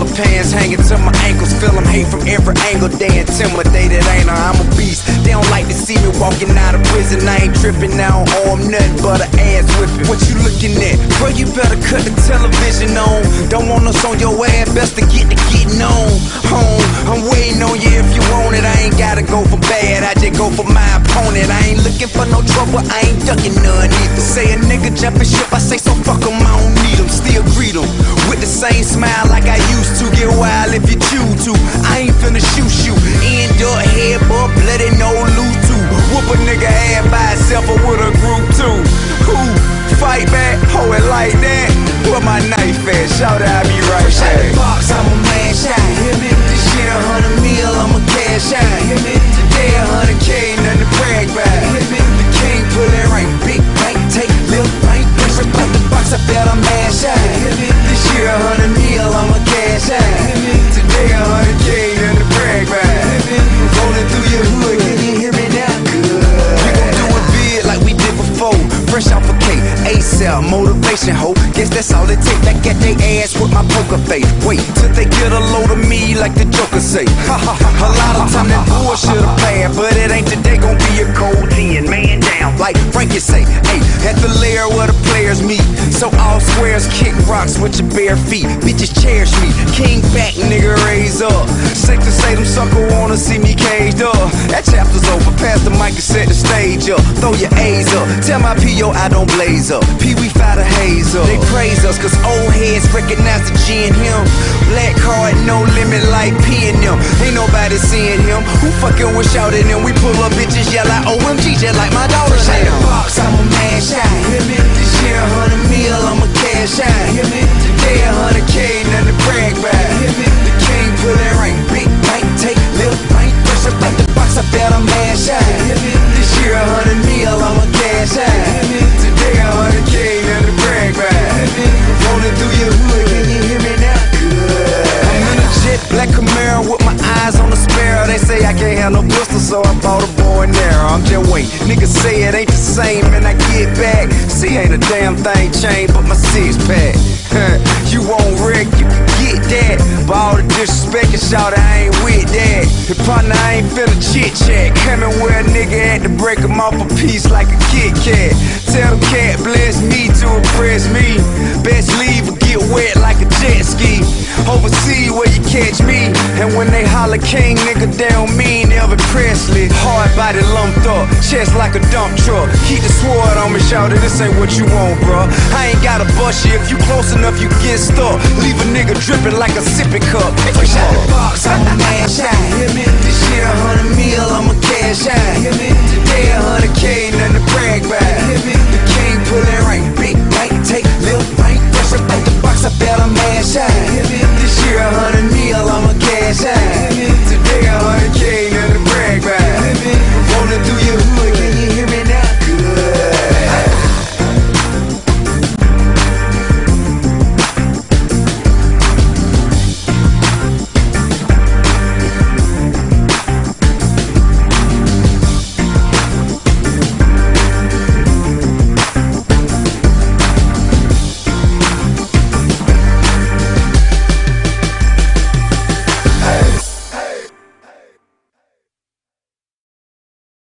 the pants hanging to my ankles, feeling hate from every angle. They intimidated, ain't I? I'm a beast. They don't like to see me walking out of prison. I ain't tripping, I don't owe nothing but an ass whipping. What you looking at? Bro, you better cut the television on. Don't want us on your ass, best to get to getting on. Home, I'm waiting on you if you want it. I ain't gotta go for bad, I just go for my opponent. I ain't looking for no trouble, I ain't ducking none either. Say a nigga jumping ship, I say so fuck him, I don't same smile like I used to. Get Fresh off a K, ASAP, motivation hoe. Guess that's all it take. Back at they ass with my poker face. Wait till they get a load of me like the Joker say. Ha ha ha. A lot of time that bullshit a plan, but it ain't today gon' be a cold ten. Man down, like Frankie say. Hey, at the lair where the players meet. So all squares kick rocks with your bare feet. Bitches cherish me. King back, nigga, say them sucker wanna see me caged up. That chapter's over. Pass the mic and set the stage up. Throw your A's up. Tell my PO I don't blaze up. Pee Wee fight a haze up. They praise us cause old heads recognize the G in him. Black card, no limit like P and them. Ain't nobody seeing him. Who fucking with shouting him? We pull up bitches, yell like OMG, just like my daughter Shot the box, I'm a man shot. This year say I can't have no pistol, so I bought a bow and arrow. I'm just wait. Niggas say it ain't the same, and I get back. See, ain't a damn thing changed but my six pack. you won't wreck, you can get that. But all the disrespect and shout, I ain't with that. The partner, I ain't finna chit chat. Coming where a nigga had to break him off a piece like a Kit Kat. Tell them cat bless me to impress me. Best leave or get wet like a jet ski. Oversee where you catch me. And when they holler king, nigga, they don't mean Elvis Presley. Hard body lumped up, chest like a dump truck. Keep the sword on me, shout it, this ain't what you want, bruh. I ain't gotta bust you, if you close enough, you get stuck. Leave a nigga dripping like a sippy cup. Shot the box, I'm a man shot. This year a hundred mil, I'm a